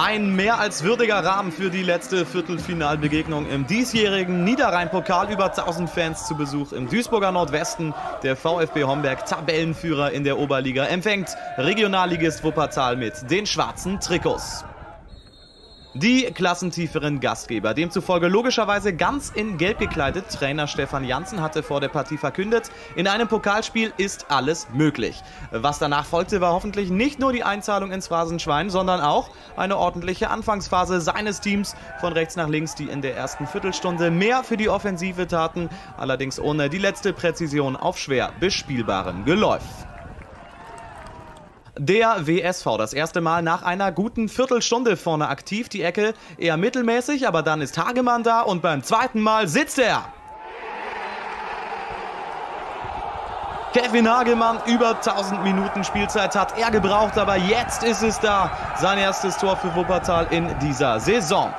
Ein mehr als würdiger Rahmen für die letzte Viertelfinalbegegnung im diesjährigen Niederrhein-Pokal. Über 1000 Fans zu Besuch im Duisburger Nordwesten. Der VfB Homberg, Tabellenführer in der Oberliga, empfängt Regionalligist Wuppertal mit den schwarzen Trikots. Die klassentieferen Gastgeber, demzufolge logischerweise ganz in Gelb gekleidet, Trainer Stefan Janssen hatte vor der Partie verkündet, in einem Pokalspiel ist alles möglich. Was danach folgte, war hoffentlich nicht nur die Einzahlung ins Phrasenschwein, sondern auch eine ordentliche Anfangsphase seines Teams von rechts nach links, die in der ersten Viertelstunde mehr für die Offensive taten, allerdings ohne die letzte Präzision auf schwer bespielbarem Geläuf. Der WSV das erste Mal nach einer guten Viertelstunde vorne aktiv. Die Ecke eher mittelmäßig, aber dann ist Hagemann da und beim zweiten Mal sitzt er. Kevin Hagemann, über 1000 Minuten Spielzeit hat er gebraucht, aber jetzt ist es da. Sein erstes Tor für Wuppertal in dieser Saison.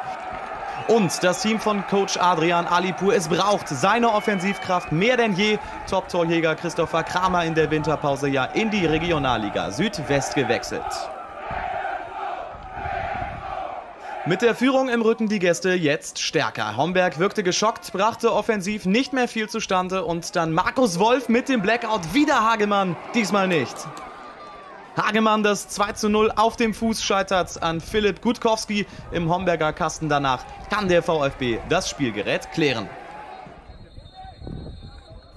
Und das Team von Coach Adrian Alipur, es braucht seine Offensivkraft mehr denn je. Top-Torjäger Christopher Kramer in der Winterpause ja in die Regionalliga Südwest gewechselt. Mit der Führung im Rücken die Gäste jetzt stärker. Homberg wirkte geschockt, brachte offensiv nicht mehr viel zustande und dann Markus Wolf mit dem Blackout. Wieder Hagemann, diesmal nicht. Hagemann das 2 zu 0 auf dem Fuß scheitert an Philipp Gutkowski im Homberger Kasten. Danach kann der VfB das Spielgerät klären.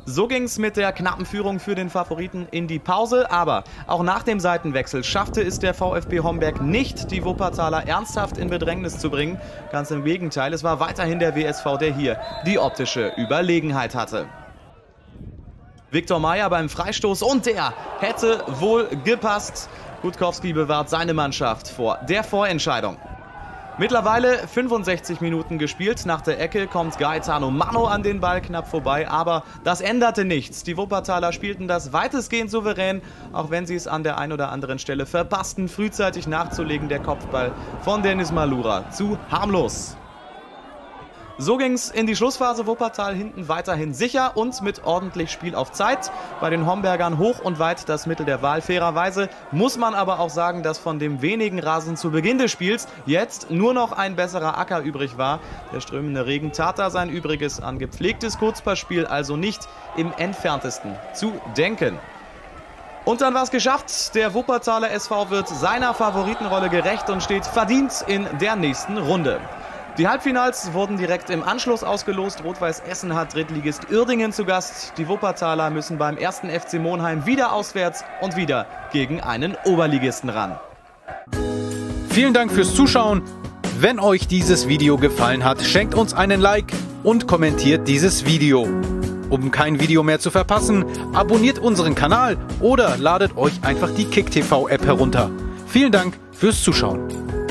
So ging es mit der knappen Führung für den Favoriten in die Pause, aber auch nach dem Seitenwechsel schaffte es der VfB Homberg nicht, die Wuppertaler ernsthaft in Bedrängnis zu bringen. Ganz im Gegenteil, es war weiterhin der WSV, der hier die optische Überlegenheit hatte. Viktor Meyer beim Freistoß und der hätte wohl gepasst. Gutkowski bewahrt seine Mannschaft vor der Vorentscheidung. Mittlerweile 65 Minuten gespielt. Nach der Ecke kommt Gaetano Mano an den Ball knapp vorbei, aber das änderte nichts. Die Wuppertaler spielten das weitestgehend souverän, auch wenn sie es an der einen oder anderen Stelle verpassten, frühzeitig nachzulegen. Der Kopfball von Dennis Malura zu harmlos. So ging es in die Schlussphase. Wuppertal hinten weiterhin sicher und mit ordentlich Spiel auf Zeit. Bei den Hombergern hoch und weit das Mittel der Wahl. Fairerweise muss man aber auch sagen, dass von dem wenigen Rasen zu Beginn des Spiels jetzt nur noch ein besserer Acker übrig war. Der strömende Regen tat da sein Übriges an gepflegtes Kurzpassspiel, also nicht im entferntesten zu denken. Und dann war es geschafft. Der Wuppertaler SV wird seiner Favoritenrolle gerecht und steht verdient in der nächsten Runde. Die Halbfinals wurden direkt im Anschluss ausgelost. Rot-Weiß Essen hat Drittligist Uerdingen zu Gast. Die Wuppertaler müssen beim ersten FC Monheim wieder auswärts und wieder gegen einen Oberligisten ran. Vielen Dank fürs Zuschauen. Wenn euch dieses Video gefallen hat, schenkt uns einen Like und kommentiert dieses Video. Um kein Video mehr zu verpassen, abonniert unseren Kanal oder ladet euch einfach die KickTV App herunter. Vielen Dank fürs Zuschauen.